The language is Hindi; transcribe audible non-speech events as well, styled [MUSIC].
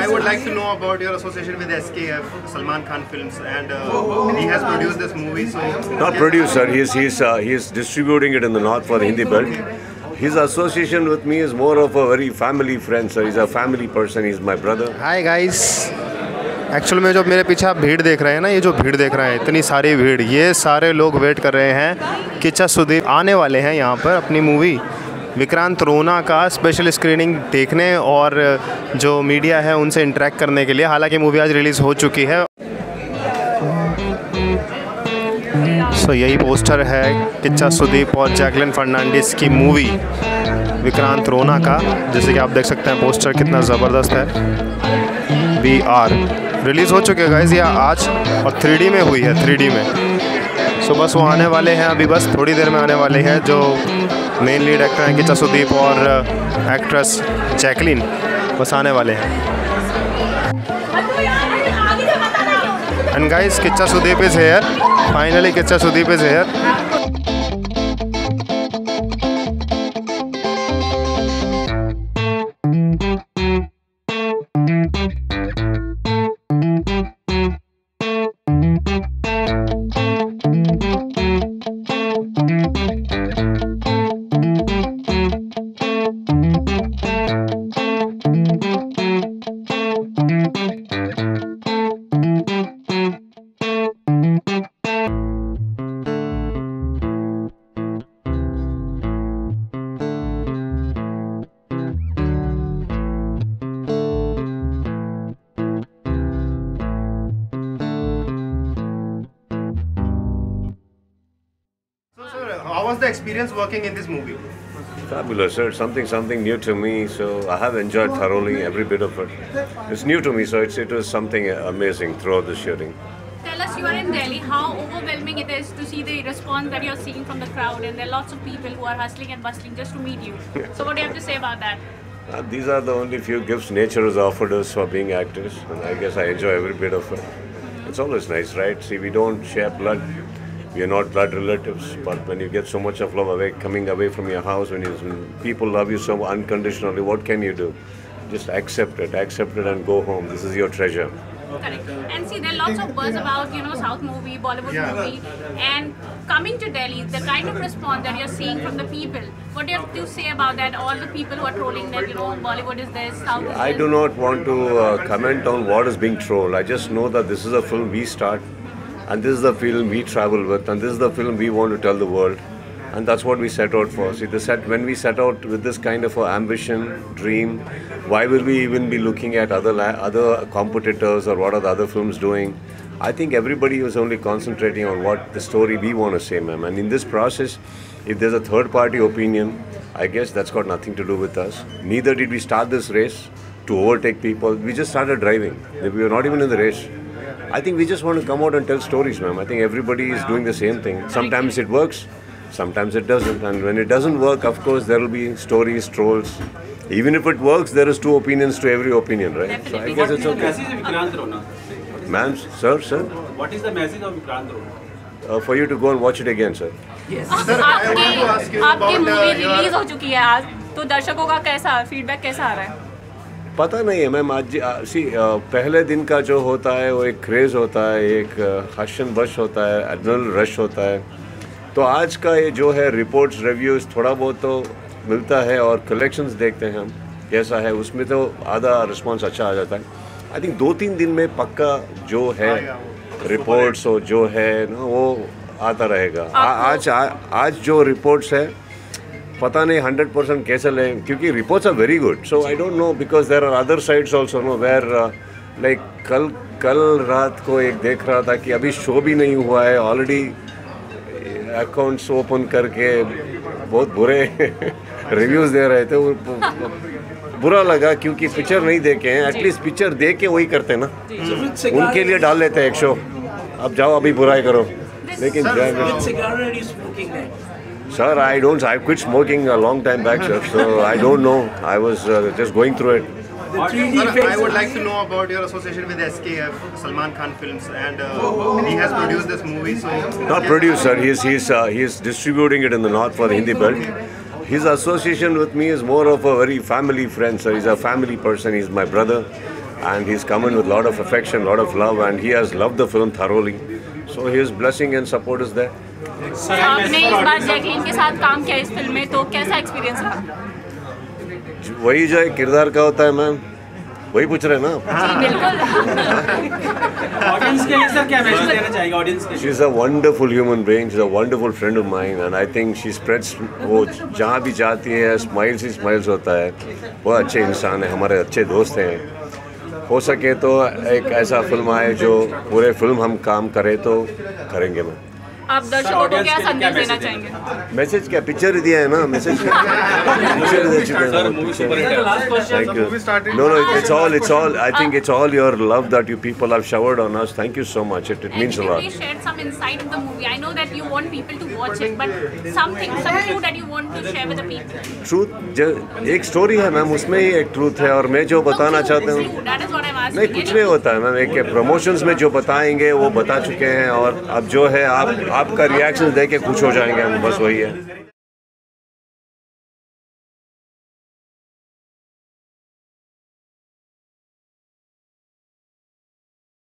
I would like to know about your association with SKF, Salman Khan Films, and uh, he has produced this movie. So Not producer, he's, he's, uh, he's distributing it in the north for the Hindi belt. His association with me is more of a very family friend, sir. He's a family person, he's my brother. Hi guys actual में जो मेरे पीछे आप भीड़ देख रहे हैं ना ये जो भीड़ देख रहे हैं इतनी सारी भीड़ ये सारे लोग वेट कर रहे हैं किच्चा सुदीप आने वाले हैं यहाँ पर अपनी मूवी विक्रांत रोना का स्पेशल स्क्रीनिंग देखने और जो मीडिया है उनसे इंटरेक्ट करने के लिए। हालाँकि मूवी आज रिलीज़ हो चुकी है। सो यही पोस्टर है किच्चा सुदीप और जैकलिन फर्नांडिस की मूवी विक्रांत रोना का जैसे कि आप देख सकते हैं पोस्टर कितना ज़बरदस्त है। वी आर रिलीज़ हो चुके गाइज़ या आज? और थ्री में हुई है थ्री में। सो so, बस वो आने वाले हैं अभी बस थोड़ी देर में आने वाले हैं जो मेन लीड एक्टर हैं किच्चा सुदीप और एक्ट्रेस जैकलिन, बस आने वाले हैं। And guys Kichcha Sudeep is here finally Kichcha Sudeep is here was the experience working in this movie? Fabulous, sir. Something, something new to me. So I have enjoyed thoroughly every bit of it. It's new to me, so it's, it was something amazing throughout the shooting. Tell us, you are in Delhi, how overwhelming it is to see the response that you're seeing from the crowd, and there are lots of people who are hustling and bustling just to meet you. [LAUGHS] So, what do you have to say about that? Uh, these are the only few gifts nature has offered us for being actors, and I guess I enjoy every bit of it. It's always nice, right? See, we don't share blood. We are not blood relatives, but when you get so much of love away, coming away from your house, when, you, when people love you so unconditionally, what can you do? Just accept it, accept it, and go home. This is your treasure. Correct. And see, there are lots of buzz about, you know, South movie, Bollywood movie, and coming to Delhi, the kind of response that you're seeing from the people. What do you have to say about that? All the people who are trolling that, you know, Bollywood is this, South is I this. do not want to uh, comment on what is being trolled. I just know that this is a film we start, and this is the film we travel with, and this is the film we want to tell the world. And that's what we set out for. See, the set, when we set out with this kind of ambition, dream, why will we even be looking at other other competitors or what are the other films doing? I think everybody was only concentrating on what the story we want to say, ma'am. And in this process, if there's a third party opinion, I guess that's got nothing to do with us. Neither did we start this race to overtake people. We just started driving. We were not even in the race. I think we just want to come out and tell stories, ma'am. I think everybody is doing the same thing. Sometimes it works, sometimes it doesn't. And when it doesn't work, of course, there will be stories, trolls. Even if it works, there is two opinions to every opinion, right? So I Definitely. guess What is it's the okay. message of Vikrant Rona? Ma'am, sir, sir, What is the message of Vikrant Rona? uh, for you to go and watch it again, sir. Sir, I want to ask आपकी you आपकी about movie uh, your release हो चुकी है आज तो दर्शकों का कैसा फीडबैक कैसा आ रहा है पता नहीं है मैम आज सी पहले दिन का जो होता है वो एक क्रेज़ होता है एक हशन वश होता है एडनल रश होता है। तो आज का ये जो है रिपोर्ट्स रिव्यूज़ थोड़ा बहुत तो मिलता है और कलेक्शंस देखते हैं हम कैसा है उसमें तो आधा रिस्पांस अच्छा आ जाता है। आई थिंक दो तीन दिन में पक्का जो है रिपोर्ट्स और जो है ना वो आता रहेगा। आ, आज आ, आज जो रिपोर्ट्स है पता नहीं हंड्रेड परसेंट कैसे लें क्योंकि reports are very good so I don't know because there are other sides also no where like कल कल रात को एक देख रहा था कि अभी शो भी नहीं हुआ है ऑलरेडी अकाउंट्स ओपन करके बहुत बुरे [LAUGHS] रिव्यूज़ दे रहे थे। वो बुरा लगा क्योंकि पिक्चर नहीं देखे हैं। एटलीस्ट पिक्चर देख के वही करते ना। उनके लिए डाल लेते हैं एक शो अब जाओ अभी बुराई करो। लेकिन Sir, I don't. I quit smoking a long time back, sir. So I don't know. I was uh, just going through it. Sir, I would like to know about your association with SKF, Salman Khan Films, and uh, he has produced this movie. So Not producer. He's he's uh, he's distributing it in the north for the Hindi belt. His association with me is more of a very family friend. So he's a family person. He's my brother. and he's come in with a lot of affection, a lot of love, and he has loved the film thoroughly. So his blessing and support is there. तो आपने इस बार जैकलिन के साथ काम किया इस फ़िल्म में तो कैसा एक्सपीरियंस रहा? वही जो है किरदार का होता है मैम वही पूछ रहे हैं ना बिल्कुल। ऑडियंस के लिए सर क्या मैसेज देना चाहेगा ऑडियंस के लिए? She's a wonderful human being. She's a wonderful friend of mine, and I think she spreads वो जहाँ भी जाती है स्माइल्स ही स्माइल्स होता है। वो अच्छे इंसान है हमारे अच्छे दोस्त हैं। हो सके तो एक ऐसा फ़िल्म आए जो पूरे फ़िल्म हम काम करें तो करेंगे मैं आप दर्शकों को क्या संदेश देना चाहेंगे? मैसेज क्या? पिक्चर दिया है ना? मैसेज पिक्चर [LAUGHS] दे चुके हैं। No no it's all it's all I think it's all your love that you people have showered on us thank you so much it it means a lot share some insight the movie I know that you want people to watch it but something some true that you want to share with the people truth एक स्टोरी है मैम उसमें ही एक ट्रूथ है और मैं जो बताना चाहता हूँ नहीं कुछ नहीं होता है मैम एक प्रमोशंस में जो बताएँगे वो बता चुके हैं और अब जो है आप आपका रिएक्शन दे के खुश हो जाएँगे हम बस वही है।